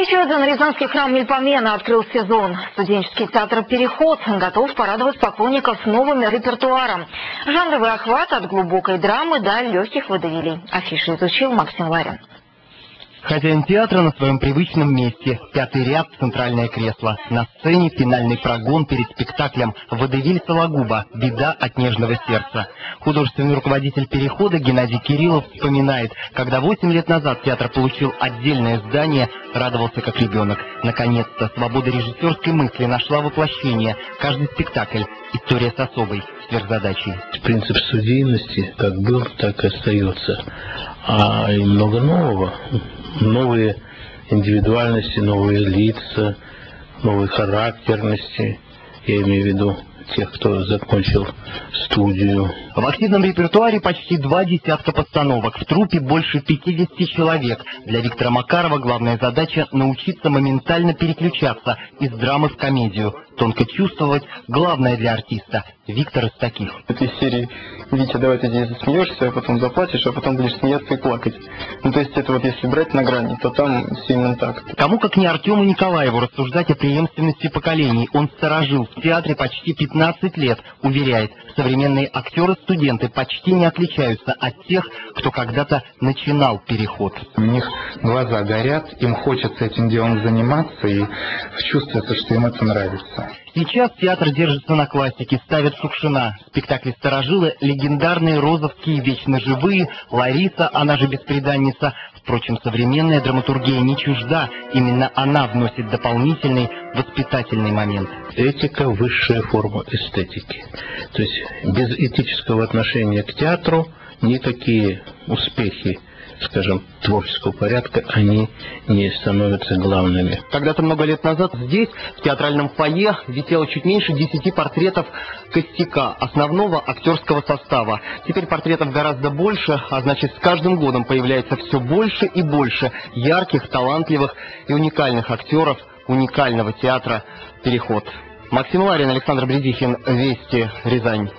Еще один рязанский храм Мельпомена открыл сезон. Студенческий театр «Переход» готов порадовать поклонников с новым репертуаром. Жанровый охват от глубокой драмы до легких водовилей. Афиши изучил Максим Ларин. Хозяин театра на своем привычном месте. Пятый ряд, центральное кресло. На сцене финальный прогон перед спектаклем «Водевиль Сологуба. Беда от нежного сердца». Художественный руководитель «Перехода» Геннадий Кириллов вспоминает, когда 8 лет назад театр получил отдельное здание, радовался как ребенок. Наконец-то свобода режиссерской мысли нашла воплощение. Каждый спектакль – история с особой сверхзадачей. Принцип студийности как был, так и остается. А и много нового новые индивидуальности, новые лица, новые характерности. Я имею в виду тех, кто закончил студию. В активном репертуаре почти два десятка постановок. В трупе больше 50 человек. Для Виктора Макарова главная задача – научиться моментально переключаться из драмы в комедию. Тонко чувствовать – главное для артиста. Виктор из таких. В этой серии Витя, давай ты здесь засмеешься, а потом заплатишь, а потом будешь смеяться и плакать. Ну, то есть это вот если брать на грани, то там все именно так. Кому, как не Артему Николаеву, рассуждать о преемственности поколений. Он сторожил в театре почти 15 лет, уверяет, современные актеры-студенты почти не отличаются от тех, кто когда-то начинал переход. У них глаза горят, им хочется этим делом заниматься, и чувствуется, что им это нравится. Сейчас театр держится на классике, ставит Шукшина. Спектакли «Старожилы» — легендарные розовские «Вечно живые», Лариса, она же беспреданница. Впрочем, современная драматургия не чужда. Именно она вносит дополнительный воспитательный момент. Этика – высшая форма эстетики. То есть без этического отношения к театру никакие успехи скажем, творческого порядка, они не становятся главными. Когда-то много лет назад здесь, в театральном фойе, висело чуть меньше десяти портретов Костяка, основного актерского состава. Теперь портретов гораздо больше, а значит, с каждым годом появляется все больше и больше ярких, талантливых и уникальных актеров уникального театра «Переход». Максим Ларин, Александр Бредихин, Вести, Рязань.